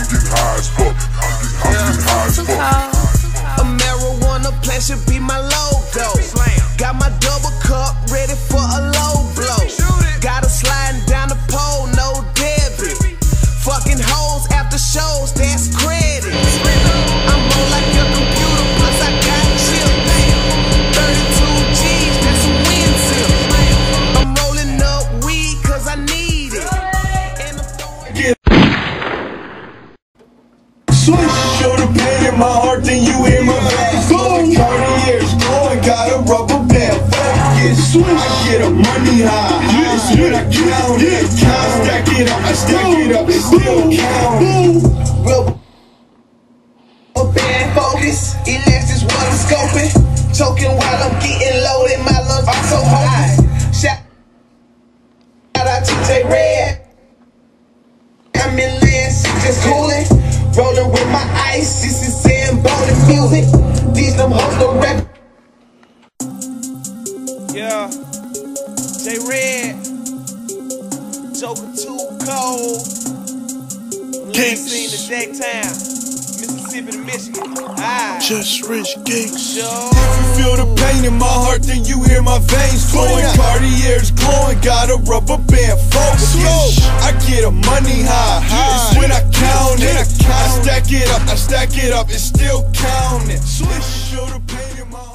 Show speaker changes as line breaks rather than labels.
I'm getting high as fuck. I'm getting, I'm getting high as fuck.
A marijuana plant should be my logo. Got my double cup ready for a low blow. Got a sliding down the pole, no debit. Fucking hoes after shows, that's credit.
Switch, show the pain in my heart, then you hear my bass. Going Cartier's glowing, got a rubber band. Focus, I get a money high. Highest when I count it. I stack it up, I stack it up, and still count it.
Real a bad focus, Elex is what I'm scoping. Choking while I'm getting loaded, my lungs are so high. Shout out to J Redd. Music. These them hoes don't rap. Yeah, J Redd. Joker too cold.
Kings.
Seen the deck town. Mississippi to Michigan. Ah,
Just rich gigs.
sure.
If you feel the pain in my heart, then you hear my veins flowing. Cartier's glowing, got a rubber band focus. I get a money high it up, I stack it up, it's still counting. Swish, shoulder pain in my